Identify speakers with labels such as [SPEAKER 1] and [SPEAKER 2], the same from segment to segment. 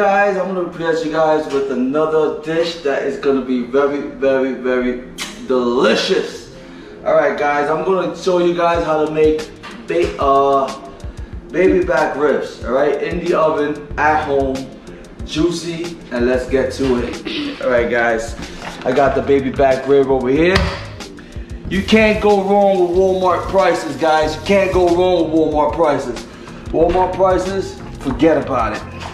[SPEAKER 1] guys, I'm gonna present you guys with another dish that is gonna be very, very, very delicious. Alright guys, I'm gonna show you guys how to make ba uh, baby back ribs, alright, in the oven, at home, juicy, and let's get to it. Alright guys, I got the baby back rib over here. You can't go wrong with Walmart prices, guys. You can't go wrong with Walmart prices. Walmart prices, forget about it.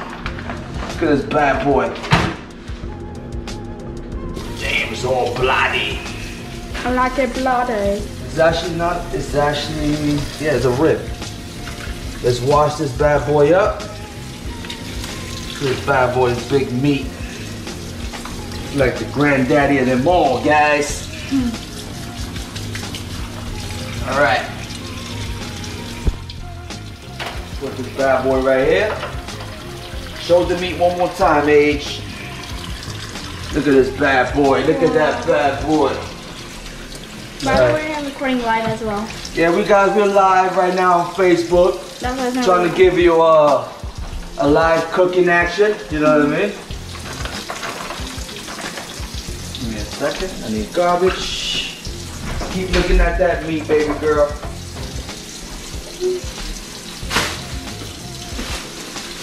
[SPEAKER 1] Look at this bad boy. Damn, it's all bloody.
[SPEAKER 2] I like it bloody.
[SPEAKER 1] It's actually not, it's actually, yeah, it's a rib. Let's wash this bad boy up. This bad boy's big meat. Like the granddaddy of them all, guys. Hmm. All right. Put this bad boy right here. Show the meat one more time, Age. Look at this bad boy. Look at that bad boy.
[SPEAKER 2] By the way, I'm recording live as well.
[SPEAKER 1] Yeah, we guys, we're live right now on Facebook. Trying to give you a, a live cooking action. You know what I mean? Give me a second. I need garbage. Keep looking at that meat, baby girl.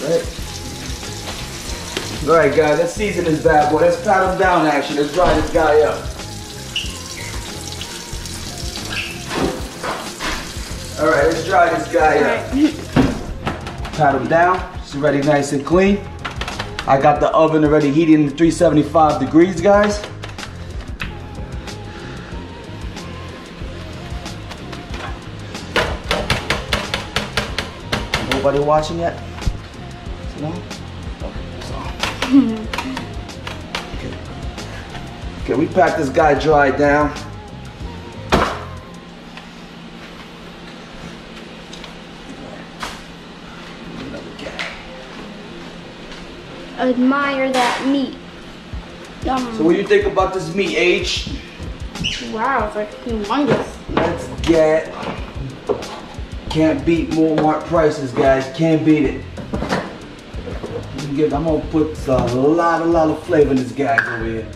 [SPEAKER 1] Right. All right, guys. Let's season this bad boy. Let's pat him down. Actually, let's dry this guy up. All right, let's dry this guy up. Pat him down. It's already nice and clean. I got the oven already heating to 375 degrees, guys. Nobody watching yet? No? Okay, we pat this guy dry down.
[SPEAKER 2] Admire that meat. Yum.
[SPEAKER 1] So what do you think about this meat, H?
[SPEAKER 2] wow, it's like humongous.
[SPEAKER 1] Let's get. Can't beat Walmart prices, guys. Can't beat it. Get- I'm gonna put a lot, a lot of flavor in this guy over here.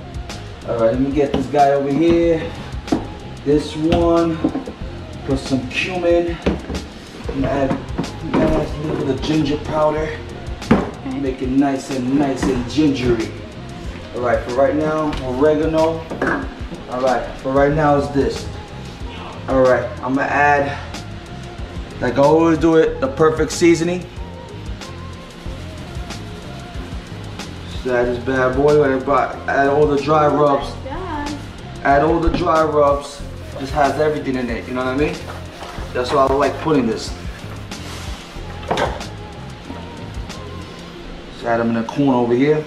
[SPEAKER 1] All right, let me get this guy over here. This one. Put some cumin. I'm gonna add, add a little bit of ginger powder. Make it nice and nice and gingery. All right, for right now, oregano. All right, for right now is this. All right, I'm gonna add, like I always do it, the perfect seasoning. Add this bad boy, add all the dry rubs, add all the dry rubs. Just has everything in it, you know what I mean? That's why I like putting this. Just add them in the corner over here.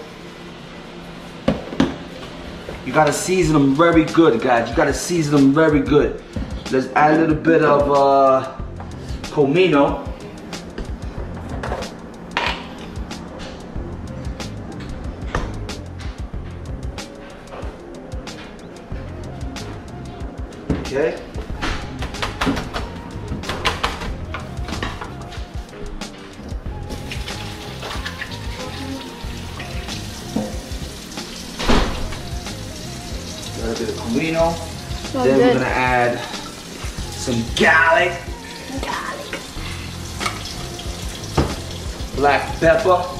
[SPEAKER 1] You gotta season them very good, guys. You gotta season them very good. Let's add a little bit of uh, comino. Okay. A little bit of comino. Then we're gonna add some garlic,
[SPEAKER 2] Garlic.
[SPEAKER 1] black pepper.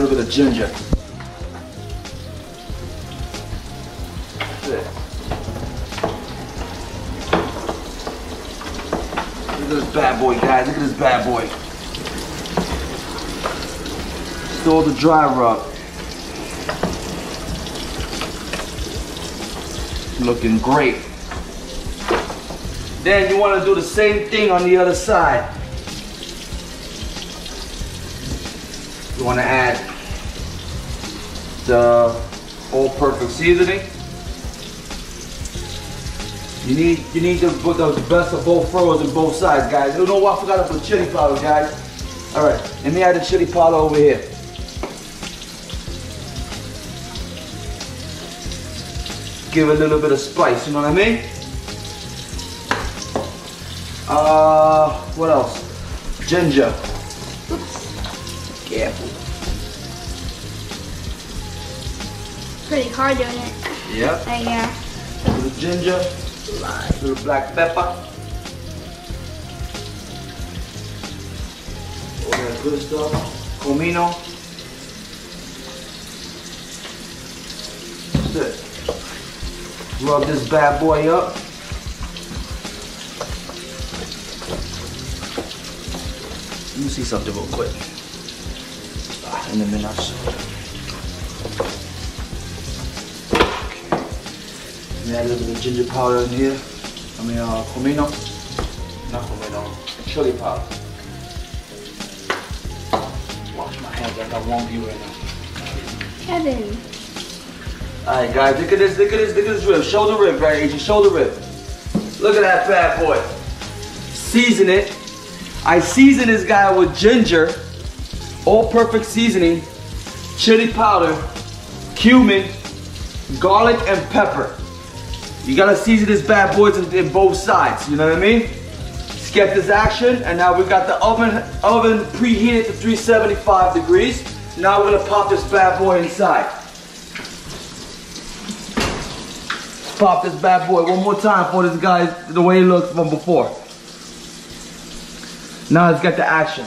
[SPEAKER 1] Little bit of ginger. Look at this bad boy, guys. Look at this bad boy. Still the dry rub. Looking great. Then you want to do the same thing on the other side. You want to add the all-purpose seasoning. You need you need to put the best of both froze in both sides, guys. You know what? I forgot to put chili powder, guys. All right, let me add the chili powder over here. give it a little bit of spice, you know what I mean? Uh, what else? Ginger.
[SPEAKER 2] Oops.
[SPEAKER 1] Careful.
[SPEAKER 2] Pretty hard doing it.
[SPEAKER 1] Yep.
[SPEAKER 2] There you go.
[SPEAKER 1] A little ginger. A little black pepper. All that good stuff. Comino. That's it. Rub this bad boy up. Let me see something real quick. In minute or so. Add a little bit of ginger powder in here. I mean, uh, comino. Not comino. Chili powder. Wash my hands. Like I got one view right now.
[SPEAKER 2] Kevin.
[SPEAKER 1] Alright guys, look at this, look at this, look at this rib. Shoulder rib, right, Agent? Shoulder rib. Look at that bad boy. Season it. I season this guy with ginger, all perfect seasoning, chili powder, cumin, garlic, and pepper. You gotta season this bad boys in, in both sides, you know what I mean? Let's get this action, and now we've got the oven oven preheated to 375 degrees. Now we're gonna pop this bad boy inside. pop this bad boy one more time for this guy the way he looks from before. Now let's get the action.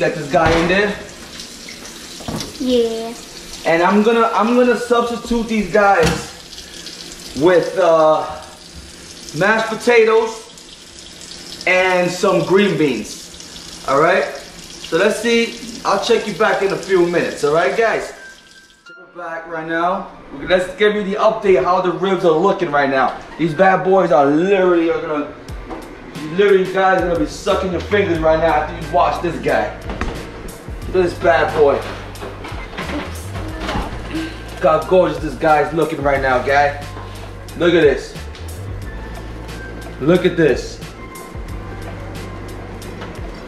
[SPEAKER 1] Get this guy in there.
[SPEAKER 2] Yeah.
[SPEAKER 1] And I'm gonna I'm gonna substitute these guys with uh, mashed potatoes and some green beans. Alright? So let's see. I'll check you back in a few minutes, alright guys? We're back right now. Let's give you the update how the ribs are looking right now. These bad boys are literally are gonna literally guys are gonna be sucking your fingers right now after you watch this guy. Look at this bad boy. Look how gorgeous this guy's looking right now, guy. Look at this. Look at this.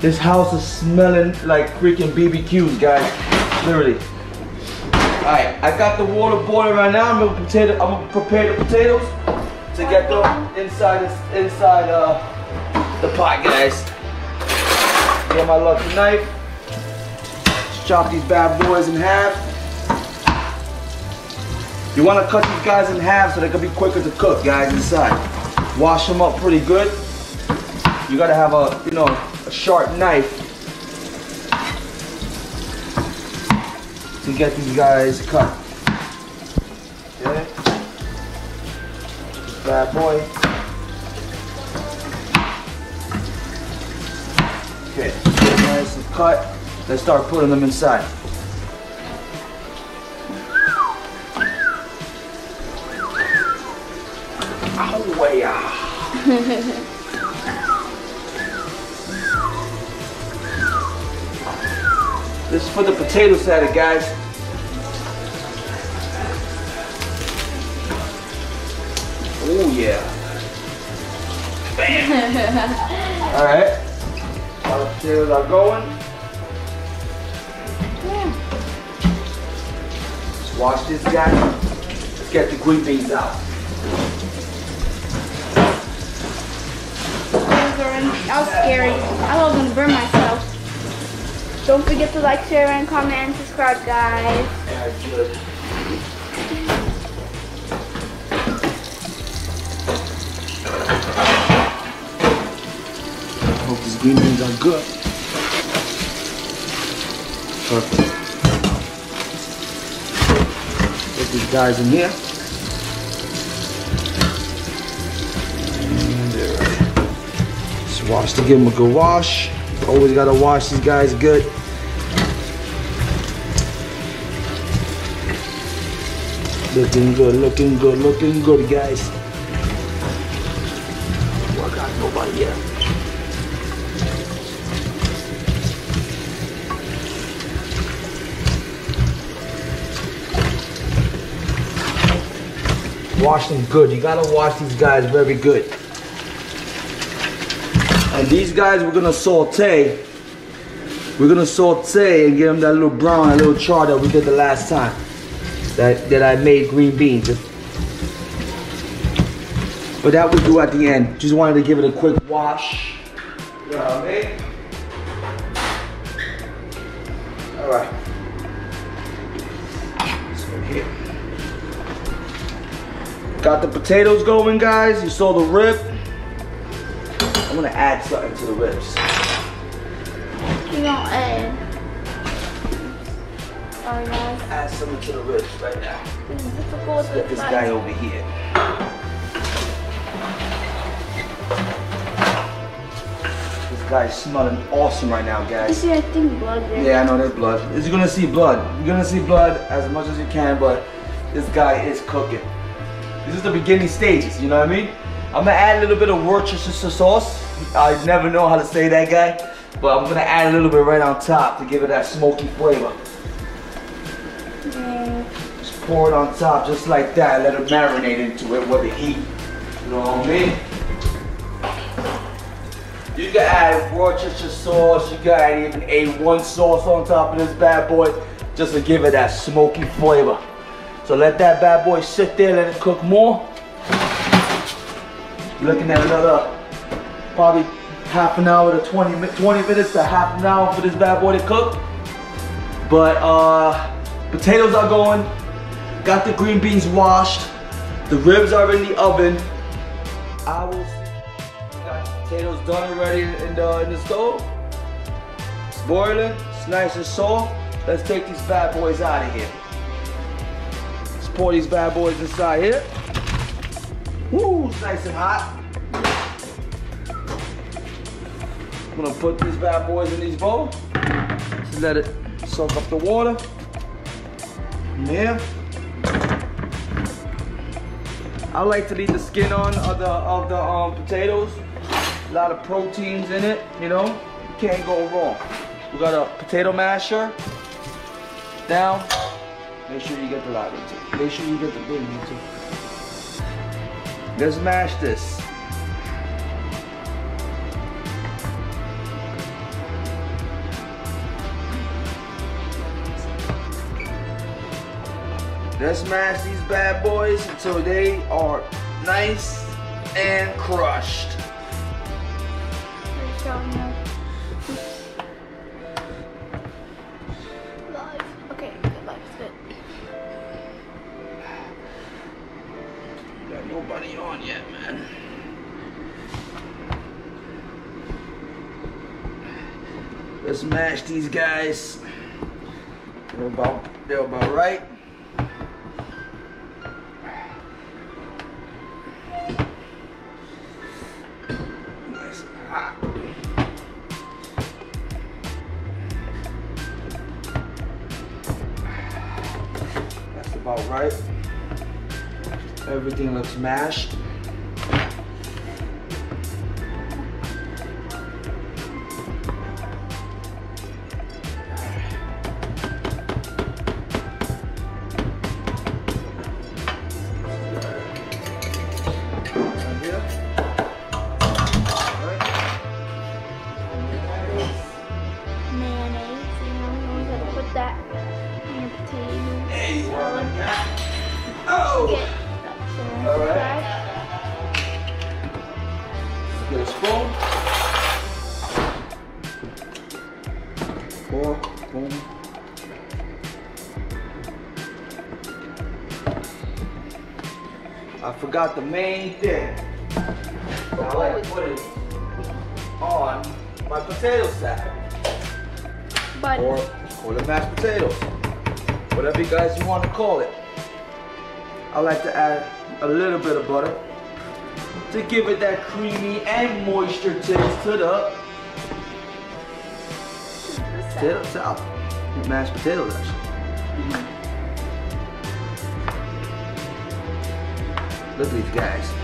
[SPEAKER 1] This house is smelling like freaking BBQs, guys. Literally. Alright, I got the water boiling right now. I'm gonna potato I'm gonna prepare the potatoes to get them inside this inside uh the pot, guys. Get my lucky knife. Chop these bad boys in half. You want to cut these guys in half so they can be quicker to cook, guys, inside. Wash them up pretty good. You gotta have a, you know, a sharp knife to get these guys cut. Okay. Bad boy. Cut. Let's start putting them inside. Oh, yeah. This is for the potato salad, guys. Oh yeah. Bam. All right. Our potatoes are going. Wash this guy. Let's get the green beans out.
[SPEAKER 2] That was scary. I was gonna burn myself. Don't forget to like, share, and comment, and subscribe, guys.
[SPEAKER 1] Yeah, good. Hope these green beans are good. Perfect. These guys in here. They're. Uh, just wash to give them a good wash. Always gotta wash these guys good. Looking good, looking good, looking good, guys. Wash them good. You gotta wash these guys very good. And these guys we're gonna saute. We're gonna saute and give them that little brown, that little char that we did the last time. That that I made green beans. But that we do at the end. Just wanted to give it a quick wash. You know I mean? All right. Go here. Got the potatoes going, guys. You saw the rib. I'm gonna add something to the ribs.
[SPEAKER 2] You don't add. Eh. Sorry guys.
[SPEAKER 1] Add something to the ribs right now.
[SPEAKER 2] Difficult
[SPEAKER 1] Get this guy over here. This guy's smelling awesome right now, guys.
[SPEAKER 2] You see, I think blood there.
[SPEAKER 1] Yeah, I know there's blood. You're gonna see blood. You're gonna see blood as much as you can, but this guy is cooking. This is the beginning stages, you know what I mean? I'm gonna add a little bit of Worcestershire sauce. I never know how to say that guy, but I'm gonna add a little bit right on top to give it that smoky flavor.
[SPEAKER 2] Yeah.
[SPEAKER 1] Just pour it on top just like that. Let it marinate into it with the heat. You know what I mean? You can add Worcestershire sauce. You can add even A1 sauce on top of this bad boy just to give it that smoky flavor. So let that bad boy sit there, let it cook more. You're looking at another probably half an hour to 20, mi- 20 minutes to half an hour for this bad boy to cook. But uh, potatoes are going. Got the green beans washed. The ribs are in the oven. I will. Got potatoes done already in the, in the stove. It's boiling. It's nice and soft. Let's take these bad boys out of here. Pour these bad boys inside here. Woo, it's nice and hot. I'm gonna put these bad boys in these bowls. Just let it soak up the water. Yeah. I like to leave the skin on of the of the um, potatoes. A lot of proteins in it, you know. Can't go wrong. We got a potato masher down. Make sure you get the live too. Make sure you get the big one too. Let's mash this. Let's mash these bad boys until they are nice and crushed. These guys. They're about, they're about right. Nice hot. That's about right. Everything looks mashed. I forgot the main thing. I like to put it on my potato salad.
[SPEAKER 2] But
[SPEAKER 1] Or call it mashed potatoes. Whatever you guys you want to call it. I like to add a little bit of butter to give it that creamy and moisture taste to the potato salad. Mashed potatoes actually. Look at these guys.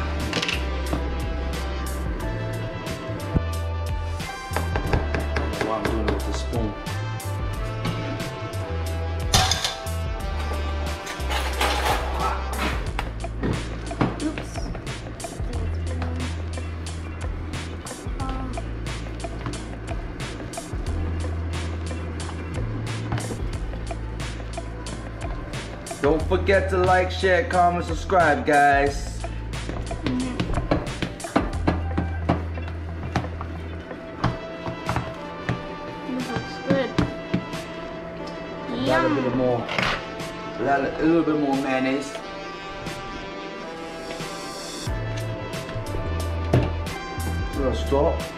[SPEAKER 1] Don't forget to like, share, comment, subscribe, guys. This looks good. Yum. A little bit more. Add A little bit more mayonnaise. A little salt.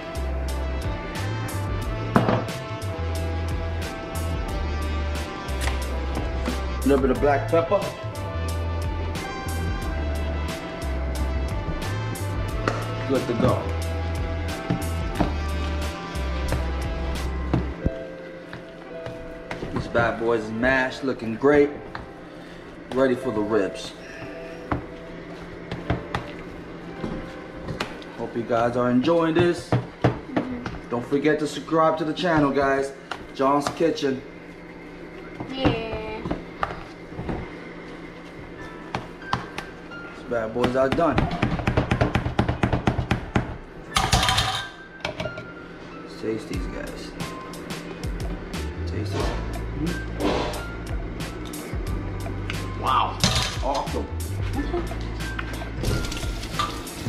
[SPEAKER 1] Little bit of black pepper. Good to go. These bad boys is mashed, looking great. Ready for the ribs. Hope you guys are enjoying this. Mm-hmm. Don't forget to subscribe to the channel, guys. John's Kitchen.
[SPEAKER 2] Yeah.
[SPEAKER 1] Bad boys are done. Taste these guys. Taste it. Hmm. Wow. Awesome.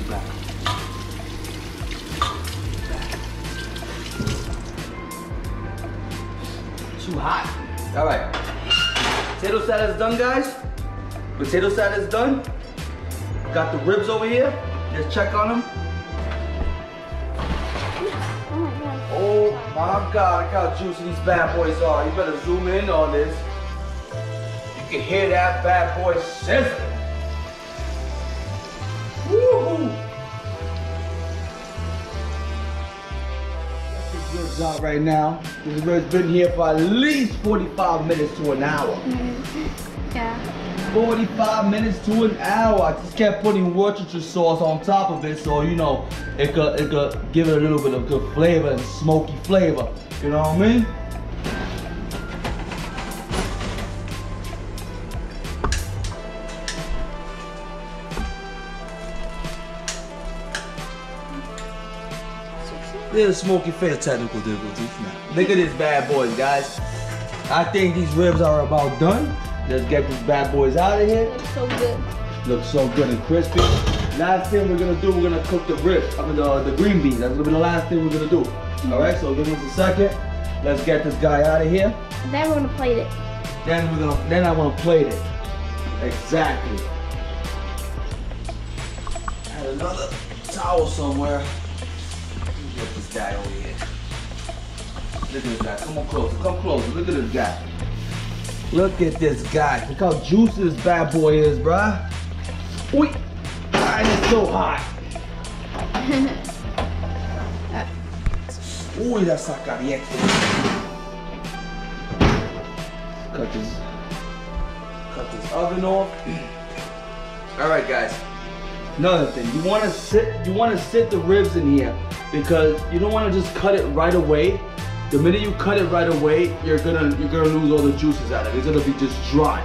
[SPEAKER 1] Back. Too hot. All right. Potato salad is done, guys. Potato salad is done. Got the ribs over here. Just check on them.
[SPEAKER 2] Oh my god.
[SPEAKER 1] Look how juicy these bad boys are. You better zoom in on this. You can hear that bad boy sizzling. Ribs out right now. This rib's been here for at least 45 minutes to an hour.
[SPEAKER 2] Yeah.
[SPEAKER 1] 45 minutes to an hour. I just kept putting Worcestershire sauce on top of it so you know it could it could give it a little bit of good flavor and smoky flavor. You know what I mean? Little smoky face technical difficulties now. Look at this bad boys, guys. I think these ribs are about done. Let's get these bad boys out of here.
[SPEAKER 2] Looks so good.
[SPEAKER 1] Looks so good and crispy. Last thing we're gonna do, we're gonna cook the ribs, I mean the, the green beans. That's gonna be the last thing we're gonna do. Mm-hmm. All right, so give us a second. Let's get this guy out of here.
[SPEAKER 2] And then we're gonna plate it.
[SPEAKER 1] Then we're gonna, then I wanna plate it. Exactly. Had another towel somewhere. Let me Get this guy over here. Look at this guy. Come on closer. Come closer. Look at this guy. Look at this guy. Look how juicy this bad boy is, bruh. Wait. And it's so hot. Uy, la sacariente. Cut this, cut this oven off. All right, guys. Another thing, you want to sit, you want to sit the ribs in here because you don't want to just cut it right away. The minute you cut it right away, you're gonna you're gonna lose all the juices out of it. It's gonna be just dry.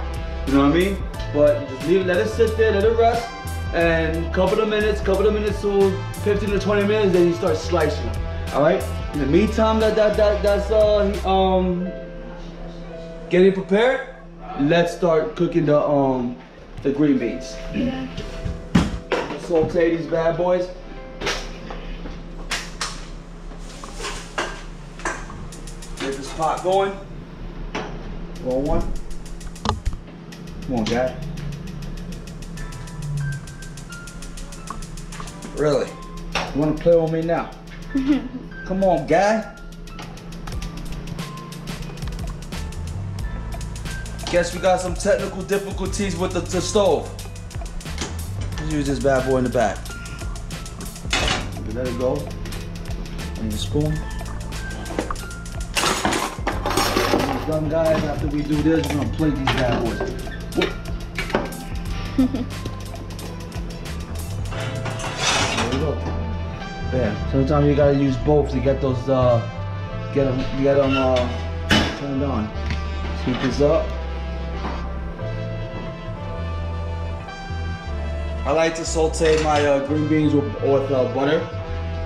[SPEAKER 1] You know what I mean? But you just leave let it sit there, let it rest, and a couple of minutes, couple of minutes to 15 to 20 minutes, then you start slicing them. All right. In the meantime, that that that that's uh um getting prepared. Let's start cooking the um the green beans. Saute these bad boys. Get pot going. Roll one. Come on, guy. Really? You wanna play with me now? Come on, guy. Guess we got some technical difficulties with the, the stove. Let's use this bad boy in the back. Let it go. And the spoon. Done, guys, after we do this, we're gonna plate these bad boys. There we go. Bam. Sometimes you gotta use both to get those, uh, get them, get them, uh, turned on. Heat this up. I like to saute my uh, green beans with, with uh, butter.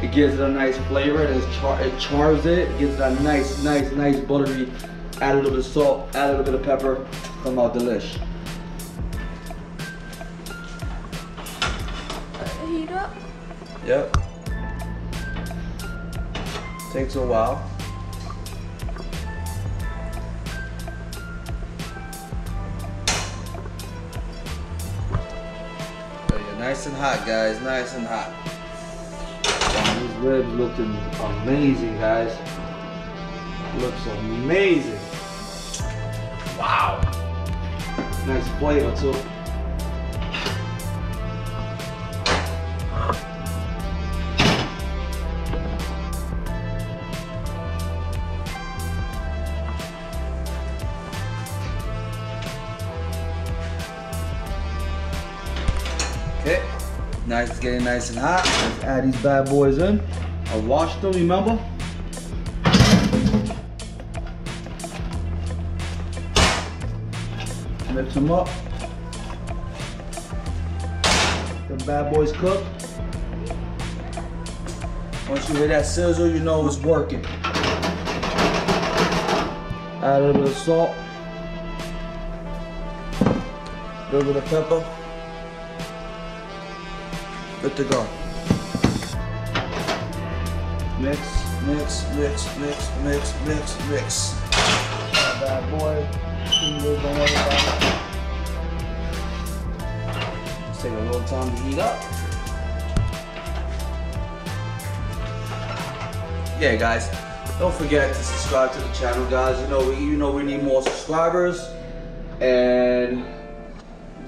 [SPEAKER 1] It gives it a nice flavor. It, char it chars it. It gives it a nice, nice, nice buttery add a little bit of salt, add a little bit of pepper, come out delish.
[SPEAKER 2] Heat up?
[SPEAKER 1] Yep. Takes a while. Nice and hot, guys. Nice and hot. Wow, these ribs looking amazing, guys. Looks amazing. Wow. Nice flavor too. Okay, nice, getting nice and hot. Let's add these bad boys in. I washed them, remember? Mix them up. The bad boys cook. Once you hear that sizzle, you know it's working. Add a little bit of salt. A little bit of pepper. Good to go. Mix, mix, mix, mix, mix, mix, mix. Bad boy. Everybody. Just take a little time to heat up. Yeah, guys. Don't forget to subscribe to the channel, guys. You know, we, you know we need more subscribers, and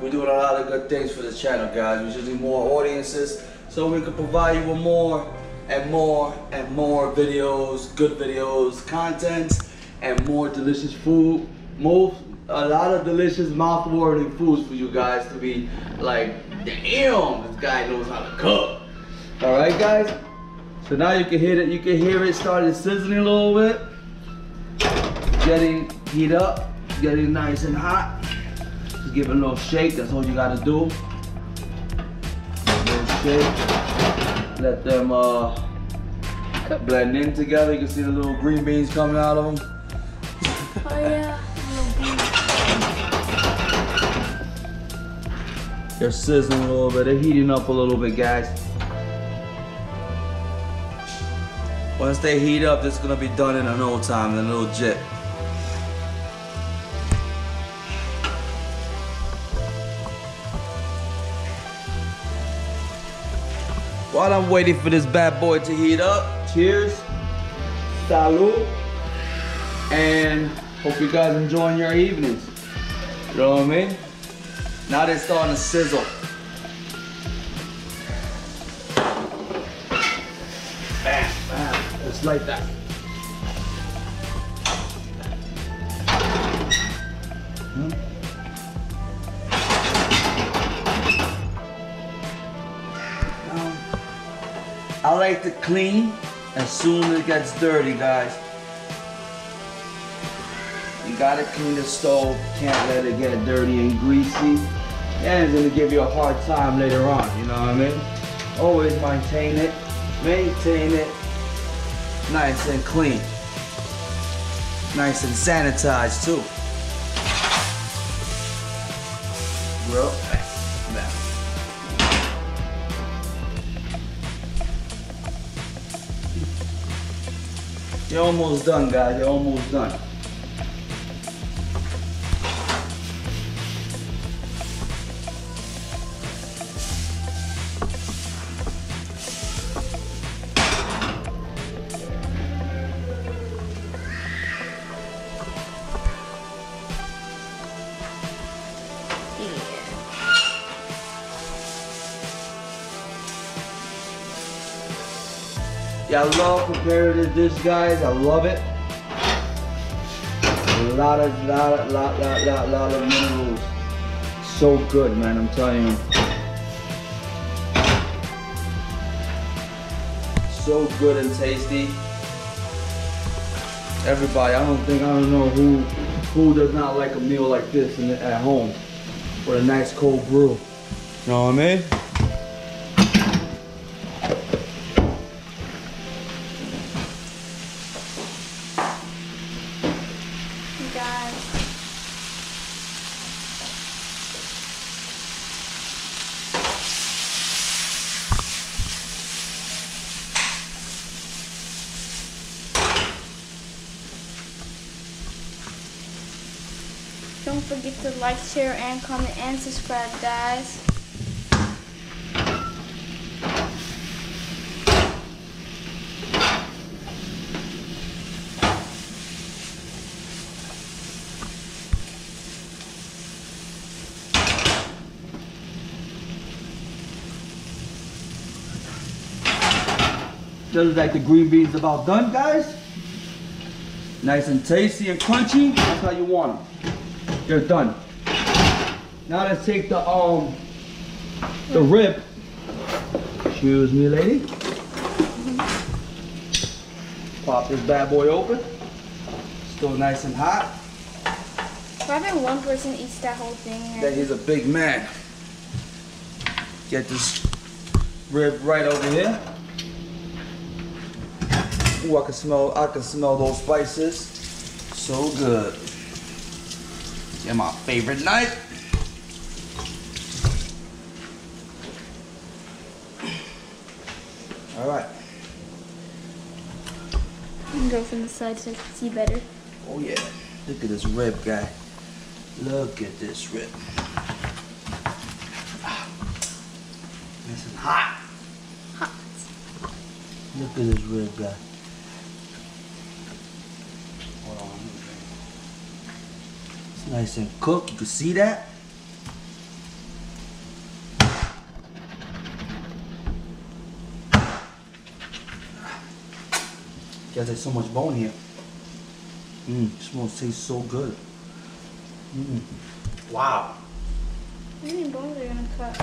[SPEAKER 1] we're doing a lot of good things for the channel, guys. We just need more audiences so we can provide you with more and more and more videos, good videos, content, and more delicious food. More, a lot of delicious, mouth-watering foods for you guys to be like, damn, this guy knows how to cook. All right, guys. So now you can hear it. You can hear it started sizzling a little bit, getting heat up, getting nice and hot. Just give it a little shake. That's all you gotta do. Shake. Let them uh, blend in together. You can see the little green beans coming out of them.
[SPEAKER 2] Oh yeah.
[SPEAKER 1] They're sizzling a little bit. They're heating up a little bit, guys. Once they heat up, this is gonna be done in no time, in a little jet. While I'm waiting for this bad boy to heat up, cheers, salud, and hope you guys enjoying your evenings. You know what I mean? Now they're starting to sizzle. Bam, bam, just like that. Hmm? I like to clean as soon as it gets dirty, guys. You gotta clean the stove, can't let it get dirty and greasy. And it's gonna give you a hard time later on, you know what I mean? Always maintain it, maintain it nice and clean. Nice and sanitized too. Grill, bam. You're almost done, guys. You're almost done. I love preparing this guys. I love it. A lot of, lot, lot, lot, lot, lot of minerals. So good, man. I'm telling you. So good and tasty. Everybody, I don't think I don't know who who does not like a meal like this in, at home with a nice cold brew. You know what I mean?
[SPEAKER 2] share, and comment, and subscribe, guys.
[SPEAKER 1] Just like the green beans about done, guys. Nice and tasty and crunchy. That's how you want them. They're done. Now let's take the um the rib. Excuse me, lady. Pop this bad boy open. Still nice and hot.
[SPEAKER 2] Why if one person eats that whole thing?
[SPEAKER 1] That he's a big man. Get this rib right over here. Ooh, I can smell I can smell those spices. So good. Yeah, my favorite knife. All right.
[SPEAKER 2] You can go from the side so I can see better.
[SPEAKER 1] Oh yeah. Look at this rib guy. Look at this rib. Nice and hot.
[SPEAKER 2] Hot.
[SPEAKER 1] Look at this rib guy. Hold on. It's nice and cooked. You can see that. Guys, there's so much bone here. Mmm, smells tastes so good. Mmm. Wow.
[SPEAKER 2] How many bones are you gonna cut?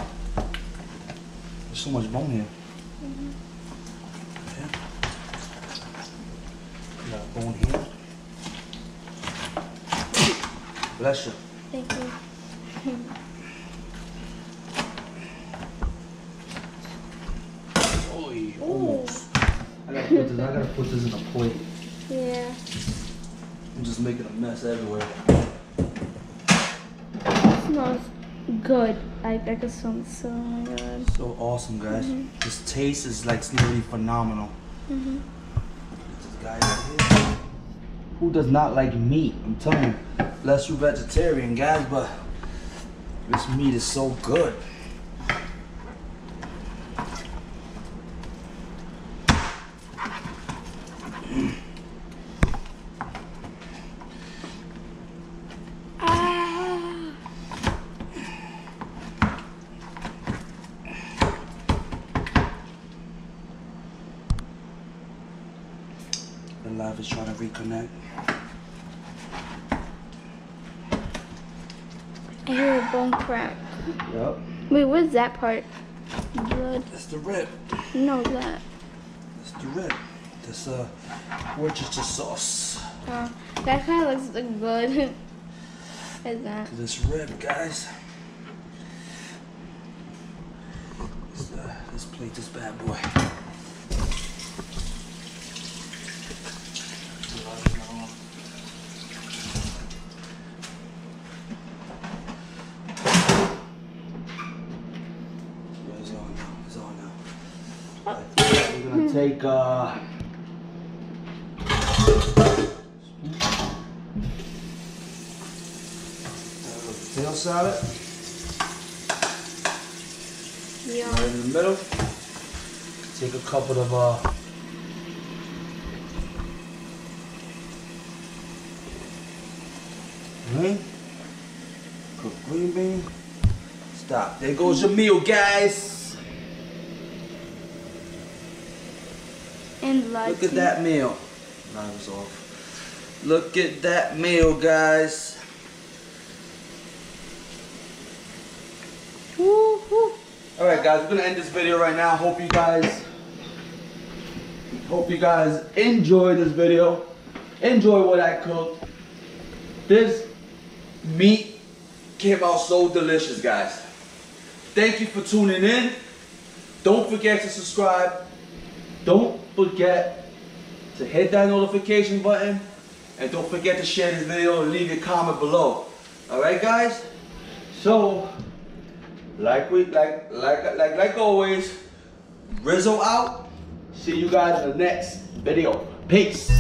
[SPEAKER 1] There's so much bone here.
[SPEAKER 2] Mm-hmm.
[SPEAKER 1] Yeah. Got bone here. Bless you.
[SPEAKER 2] Thank you.
[SPEAKER 1] Oy, almost. I gotta put this. I gotta put this in a plate.
[SPEAKER 2] Yeah.
[SPEAKER 1] I'm just making a mess everywhere.
[SPEAKER 2] smells good. I, I can smell so, oh my god.
[SPEAKER 1] So awesome, guys. This taste is like literally phenomenal.
[SPEAKER 2] Mm-hmm.
[SPEAKER 1] This guy right here. Who does not like meat? I'm telling you, unless you're vegetarian, guys, but this meat is so good.
[SPEAKER 2] Ah.
[SPEAKER 1] The life is trying to reconnect.
[SPEAKER 2] I hear a bone crack.
[SPEAKER 1] Yep.
[SPEAKER 2] Wait, what's that part? Blood.
[SPEAKER 1] That's the rib.
[SPEAKER 2] No, that.
[SPEAKER 1] That's the rib. That's uh, Worcestershire sauce.
[SPEAKER 2] Oh, that kind of looks like blood. Is that?
[SPEAKER 1] this rib, guys. Let's, uh, let's plate this bad boy. Yeah, it's on now. It's on now. We're gonna take uh. Potato salad
[SPEAKER 2] Yeah.
[SPEAKER 1] right in the middle. Take a couple of uh. Green, cooked green bean. Stop. There goes your meal, guys.
[SPEAKER 2] And.
[SPEAKER 1] Look at that meal. Knives off. Look at that meal, guys.
[SPEAKER 2] Woo, woo.
[SPEAKER 1] All right, guys, we're gonna end this video right now. Hope you guys, hope you guys enjoy this video. Enjoy what I cooked. This meat came out so delicious, guys. Thank you for tuning in. Don't forget to subscribe. Don't forget to hit that notification button. And don't forget to share this video and leave your comment below. All right, guys? So, like we like like like like always, Rizzo out. See you guys in the next video. Peace.